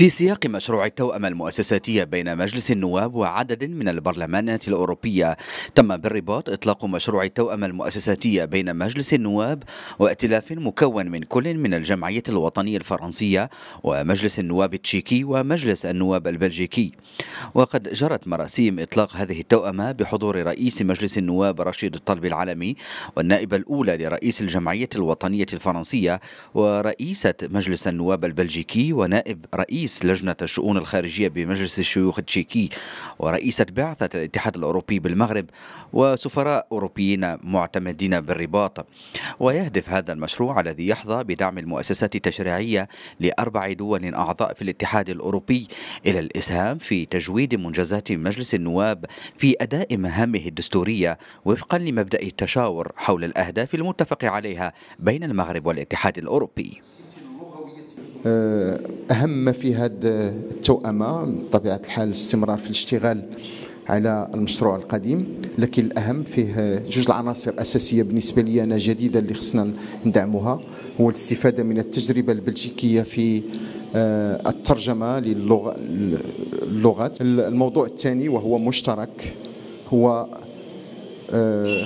في سياق مشروع التوأمة المؤسساتية بين مجلس النواب وعدد من البرلمانات الأوروبية تم بالرباط إطلاق مشروع التوأمة المؤسساتية بين مجلس النواب وائتلاف مكون من كل من الجمعية الوطنية الفرنسية ومجلس النواب التشيكي ومجلس النواب البلجيكي. وقد جرت مراسيم إطلاق هذه التوأمة بحضور رئيس مجلس النواب رشيد الطلبي العالمي والنائبة الأولى لرئيس الجمعية الوطنية الفرنسية ورئيسة مجلس النواب البلجيكي ونائب رئيس رئيس لجنة الشؤون الخارجية بمجلس الشيوخ التشيكي ورئيسة بعثة الاتحاد الأوروبي بالمغرب وسفراء أوروبيين معتمدين بالرباط. ويهدف هذا المشروع الذي يحظى بدعم المؤسسات التشريعية لأربع دول أعضاء في الاتحاد الأوروبي إلى الإسهام في تجويد منجزات مجلس النواب في أداء مهامه الدستورية وفقا لمبدأ التشاور حول الأهداف المتفق عليها بين المغرب والاتحاد الأوروبي. أهم ما في هذه التوأمة بطبيعة الحال الاستمرار في الاشتغال على المشروع القديم لكن الأهم فيه جوج العناصر أساسية بالنسبة لي أنا جديدة اللي خصنا ندعمها هو الاستفادة من التجربة البلجيكية في آه، الترجمة للغات. الموضوع الثاني وهو مشترك هو آه،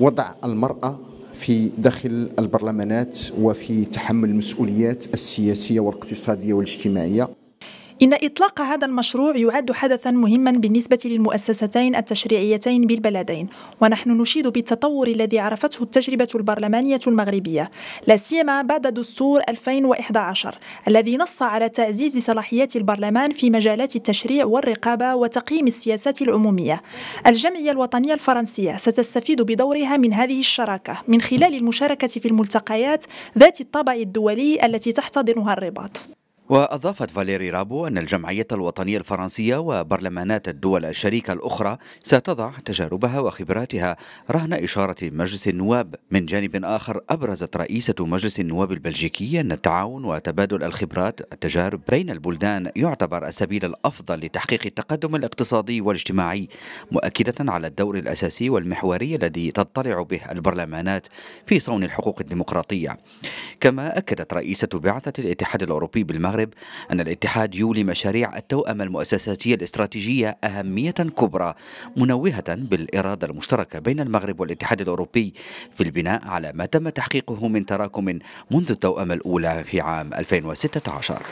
وضع المرأة في داخل البرلمانات وفي تحمل المسؤوليات السياسية والاقتصادية والاجتماعية. إن إطلاق هذا المشروع يعد حدثا مهما بالنسبة للمؤسستين التشريعيتين بالبلدين ونحن نشيد بالتطور الذي عرفته التجربة البرلمانية المغربية لا سيما بعد دستور 2011 الذي نص على تعزيز صلاحيات البرلمان في مجالات التشريع والرقابة وتقييم السياسات العمومية. الجمعية الوطنية الفرنسية ستستفيد بدورها من هذه الشراكة من خلال المشاركة في الملتقيات ذات الطابع الدولي التي تحتضنها الرباط. وأضافت فاليري رابو أن الجمعية الوطنية الفرنسية وبرلمانات الدول الشريكة الأخرى ستضع تجاربها وخبراتها رهن إشارة مجلس النواب. من جانب آخر أبرزت رئيسة مجلس النواب البلجيكي أن التعاون وتبادل الخبرات التجارب بين البلدان يعتبر السبيل الأفضل لتحقيق التقدم الاقتصادي والاجتماعي مؤكدة على الدور الأساسي والمحوري الذي تطلع به البرلمانات في صون الحقوق الديمقراطية. كما أكدت رئيسة بعثة الاتحاد الأوروبي بالمغرب المغرب أن الاتحاد يولي مشاريع التوأمة المؤسساتية الاستراتيجية أهمية كبرى منوهة بالإرادة المشتركة بين المغرب والاتحاد الأوروبي في البناء على ما تم تحقيقه من تراكم منذ التوأمة الأولى في عام 2016